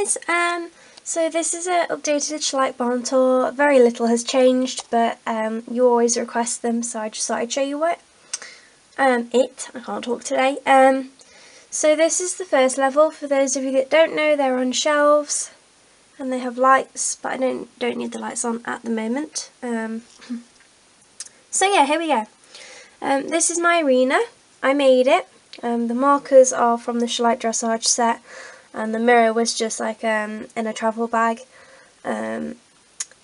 guys, um, so this is an updated Schleich Barn tour. Very little has changed, but um, you always request them, so I just thought I'd show you what. Um, it, I can't talk today. Um, so this is the first level. For those of you that don't know, they're on shelves, and they have lights, but I don't don't need the lights on at the moment. Um, so yeah, here we go. Um, this is my arena. I made it. Um, the markers are from the Schleich Dressage set and the mirror was just like um, in a travel bag. Um,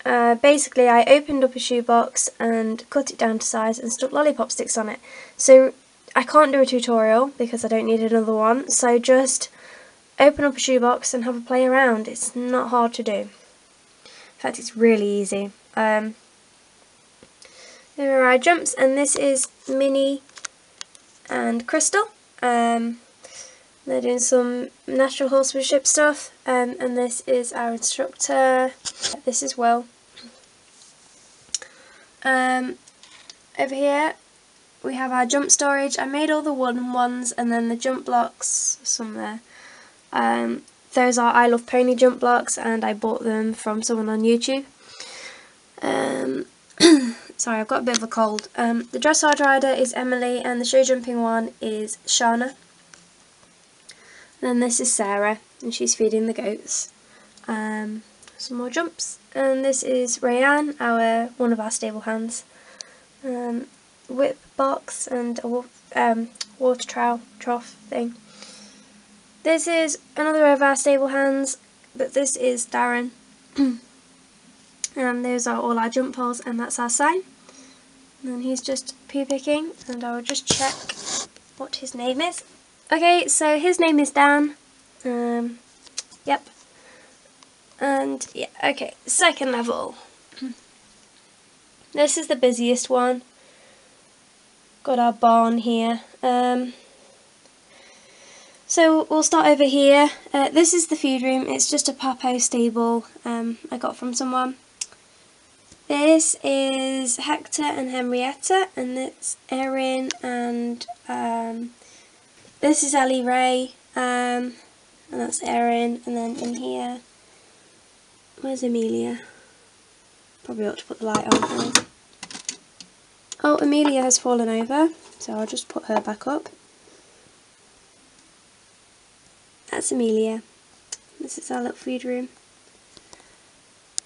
uh, basically I opened up a shoebox and cut it down to size and stuck lollipop sticks on it. So I can't do a tutorial because I don't need another one, so just open up a shoebox and have a play around. It's not hard to do. In fact, it's really easy. Um, there are our jumps, and this is Minnie and Crystal. Um, they're doing some natural horsemanship stuff um, and this is our instructor. This is Will. Um, over here we have our jump storage. I made all the wooden ones and then the jump blocks somewhere. Um, those are I Love Pony jump blocks and I bought them from someone on YouTube. Um, sorry, I've got a bit of a cold. Um, the dressage rider is Emily and the show jumping one is Shana. Then this is Sarah, and she's feeding the goats. Um, some more jumps. And this is Rayanne, our one of our stable hands. Um, whip box and a um, water trough, trough thing. This is another of our stable hands, but this is Darren. and those are all our jump poles, and that's our sign. And he's just poo picking, and I'll just check what his name is. Okay, so his name is Dan. Um, yep. And, yeah, okay, second level. this is the busiest one. Got our barn here. Um, so we'll start over here. Uh, this is the feed room. It's just a Papo stable um, I got from someone. This is Hector and Henrietta, and it's Erin and um, this is Ellie Ray, um, and that's Erin, and then in here, where's Amelia? Probably ought to put the light on. Oh, Amelia has fallen over, so I'll just put her back up. That's Amelia. This is our little food room.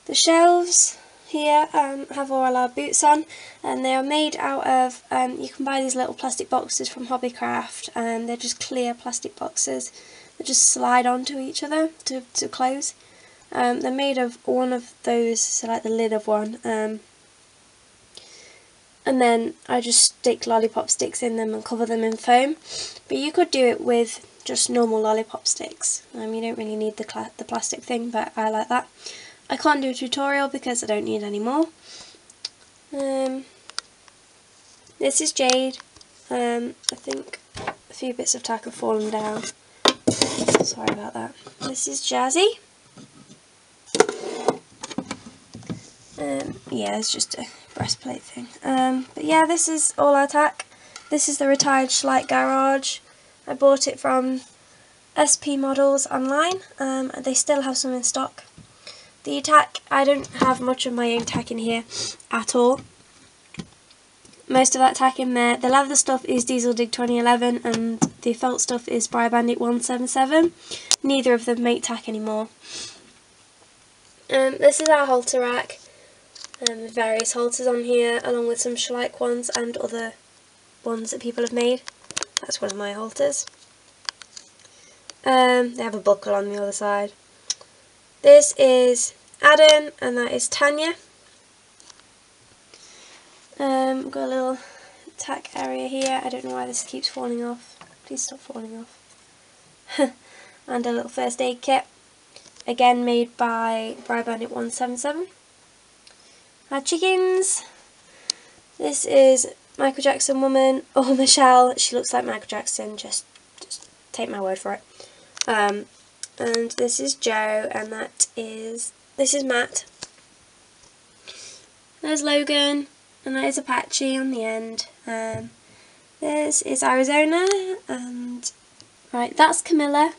The shelves here um, have all our boots on and they are made out of, um, you can buy these little plastic boxes from Hobbycraft and they're just clear plastic boxes that just slide onto each other to, to close. Um, they're made of one of those, so like the lid of one, um, and then I just stick lollipop sticks in them and cover them in foam. But you could do it with just normal lollipop sticks. You don't really need the, the plastic thing, but I like that. I can't do a tutorial because I don't need any more. Um, this is Jade. Um, I think a few bits of tack have fallen down. Sorry about that. This is Jazzy. Um, yeah, it's just a breastplate thing. Um, but yeah, this is all our tack. This is the retired Schleich Garage. I bought it from SP Models online. Um, they still have some in stock. The tack, I don't have much of my own tack in here at all. Most of that tack in there. The leather stuff is Diesel Dig 2011 and the felt stuff is Briar Bandit 177. Neither of them make tack anymore. Um, this is our halter rack. Um, various halters on here along with some Schleich ones and other ones that people have made. That's one of my halters. Um, they have a buckle on the other side. This is Adam and that is Tanya. Um, got a little tack area here. I don't know why this keeps falling off. Please stop falling off. and a little first aid kit. Again made by Briar Bandit 177. Our chickens. This is Michael Jackson woman. Oh, Michelle. She looks like Michael Jackson. Just, just take my word for it. Um, and this is Joe and that is, this is Matt. There's Logan and there's Apache on the end. Um, this is Arizona and right that's Camilla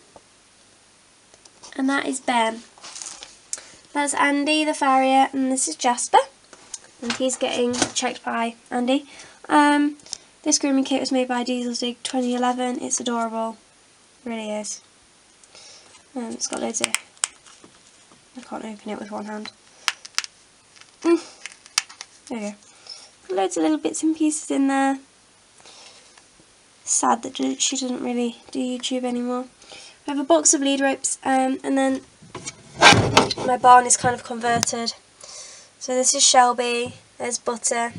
and that is Ben. That's Andy the farrier, and this is Jasper, and he's getting checked by Andy. Um, this grooming kit was made by Dieselzig 2011. It's adorable, really is. Um, it's got loads of. I can't open it with one hand. Mm. There we go. Loads of little bits and pieces in there. Sad that she doesn't really do YouTube anymore. We have a box of lead ropes, um, and then my barn is kind of converted. So this is Shelby. There's Butter,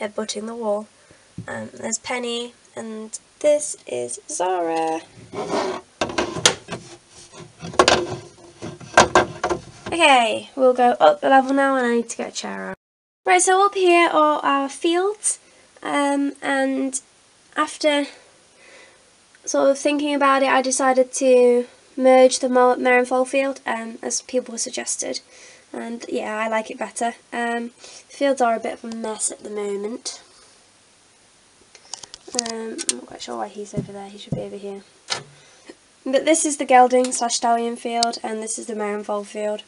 headbutting the wall. Um, there's Penny, and this is Zara. Okay, we'll go up the level now and I need to get a chair out. Right, so up here are our fields, um, and after sort of thinking about it, I decided to merge the mow at Merrinfold field, um, as people suggested, and yeah, I like it better. Um, fields are a bit of a mess at the moment. Um, I'm not quite sure why he's over there, he should be over here. But this is the gelding slash stallion field, and this is the Merrinfold field.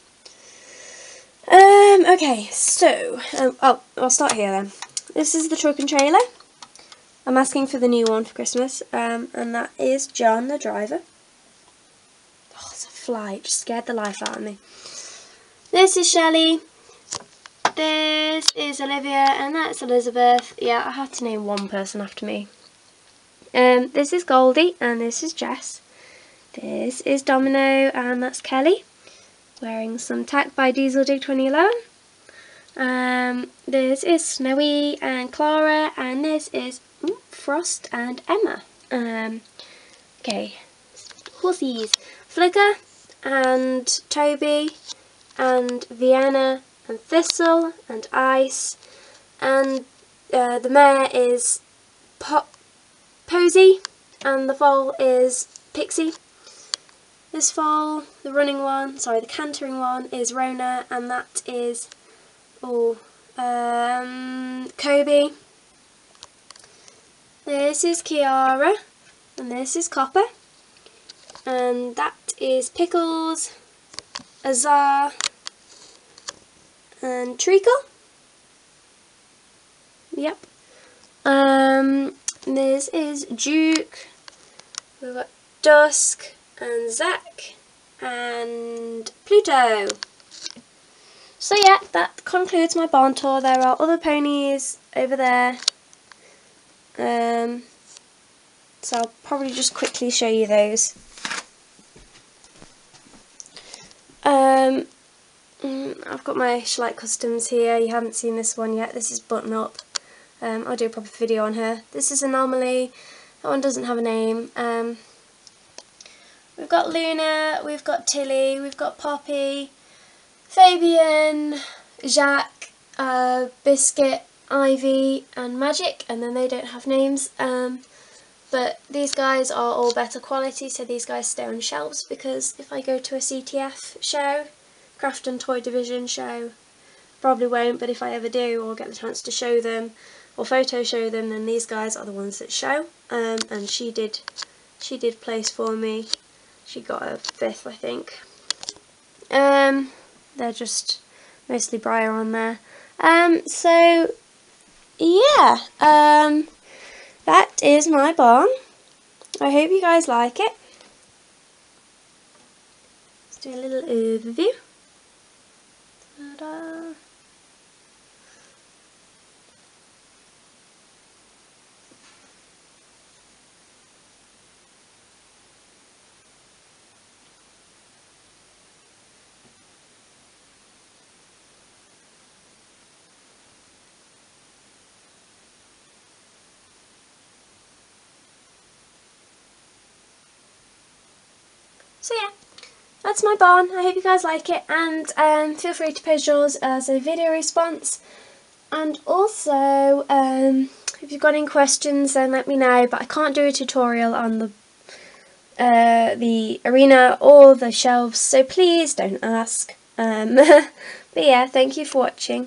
Okay, so, um, oh, I'll start here then. This is the truck and trailer. I'm asking for the new one for Christmas, um, and that is John, the driver. Oh, it's a fly, it just scared the life out of me. This is Shelley. This is Olivia, and that's Elizabeth. Yeah, I had to name one person after me. Um, this is Goldie, and this is Jess. This is Domino, and that's Kelly wearing some tack by Dieselzig 2011. Um, this is Snowy and Clara, and this is ooh, Frost and Emma. Um, okay, horsies. Flicker and Toby and Vienna and Thistle and Ice and uh, the mare is Pop Posy and the foal is Pixie. This foal, the running one, sorry, the cantering one is Rona, and that is, oh, um, Kobe. This is Kiara, and this is Copper, and that is Pickles, Azar, and Treacle. Yep. Um, this is Duke. We've got Dusk, and Zach and Pluto. So yeah, that concludes my barn tour. There are other ponies over there. Um, so I'll probably just quickly show you those. Um, mm, I've got my Schleich Customs here. You haven't seen this one yet. This is Button Up. Um, I'll do a proper video on her. This is Anomaly. That one doesn't have a name. Um, We've got Luna, we've got Tilly, we've got Poppy, Fabian, Jacques, uh, Biscuit, Ivy and Magic and then they don't have names um, but these guys are all better quality so these guys stay on shelves because if I go to a CTF show, Craft and Toy Division show, probably won't but if I ever do or get the chance to show them or photo show them then these guys are the ones that show um, and she did she did place for me she got a fifth, I think. Um, they're just mostly Briar on there. Um, so, yeah, um, that is my barn. I hope you guys like it. Let's do a little overview. So yeah, that's my barn. I hope you guys like it and um, feel free to post yours as a video response. And also, um, if you've got any questions then let me know, but I can't do a tutorial on the uh, the arena or the shelves, so please don't ask. Um, but yeah, thank you for watching.